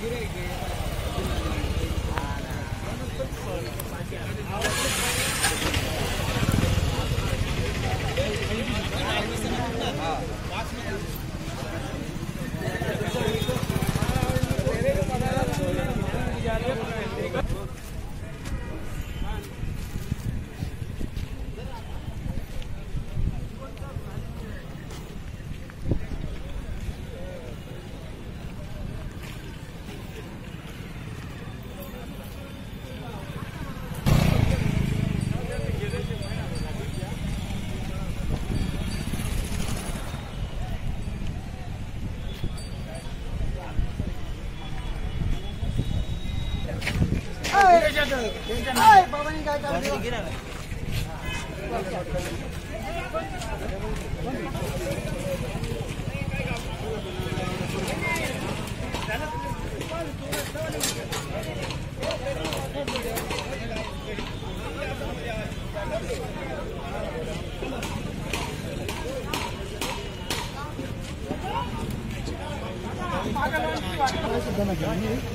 गिरेगी मेरे बात कर